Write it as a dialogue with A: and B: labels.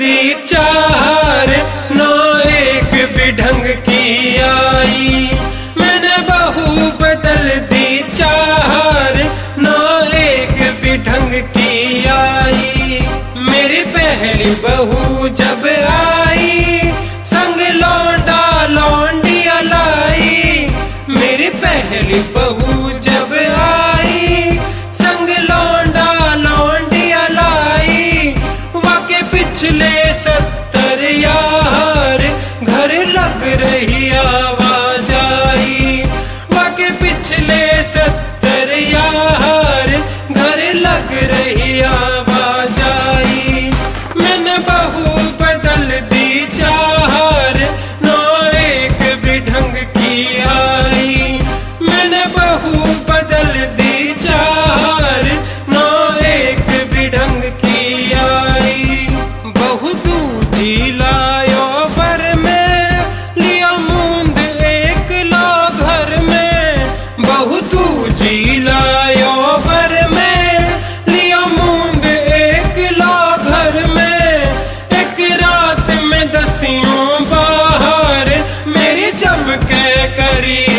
A: दी चार, ना एक भी ढंग की आई। मैंने बहू बदल दी चार, ना एक भी ढंग की आई। मेरी पहली बहू जब आई, संग लौंडा लौंडिया लाई। मेरी पहली बहू बदल दी चार पर में, लिया मूंद एक घर में। बहू दूजी लायो पर में, लिया एक घर में। एक रात में दसियों बाहर, मेरी करी